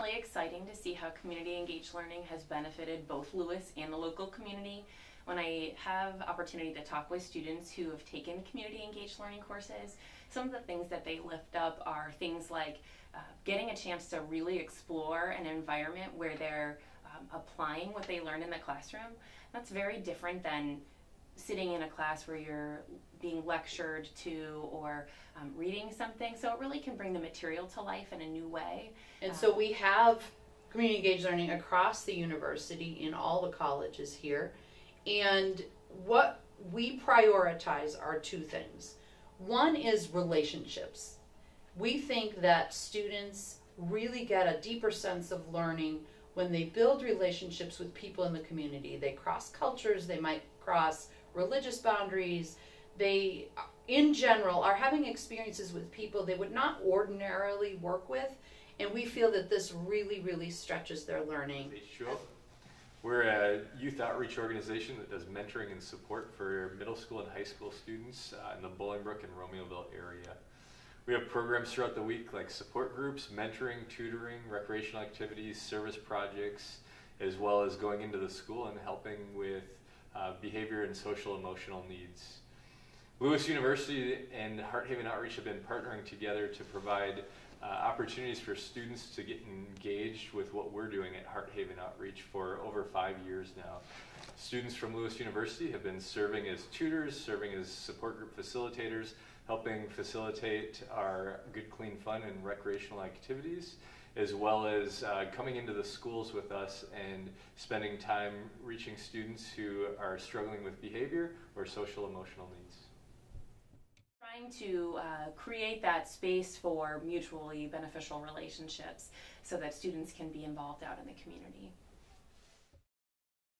Really exciting to see how community engaged learning has benefited both Lewis and the local community. When I have opportunity to talk with students who have taken community engaged learning courses, some of the things that they lift up are things like uh, getting a chance to really explore an environment where they're um, applying what they learn in the classroom. That's very different than sitting in a class where you're being lectured to or um, reading something. So it really can bring the material to life in a new way. And so we have community engaged learning across the university in all the colleges here. And what we prioritize are two things. One is relationships. We think that students really get a deeper sense of learning when they build relationships with people in the community. They cross cultures, they might cross religious boundaries. They, in general, are having experiences with people they would not ordinarily work with. And we feel that this really, really stretches their learning. Sure. We're a youth outreach organization that does mentoring and support for middle school and high school students uh, in the Bolingbrook and Romeoville area. We have programs throughout the week like support groups, mentoring, tutoring, recreational activities, service projects, as well as going into the school and helping uh, behavior and social emotional needs. Lewis University and Heart-Haven Outreach have been partnering together to provide uh, opportunities for students to get engaged with what we're doing at Heart-Haven Outreach for over five years now. Students from Lewis University have been serving as tutors, serving as support group facilitators, helping facilitate our Good Clean Fun and recreational activities, as well as uh, coming into the schools with us and spending time reaching students who are struggling with behavior or social emotional needs. Trying to uh, create that space for mutually beneficial relationships so that students can be involved out in the community.